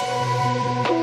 Música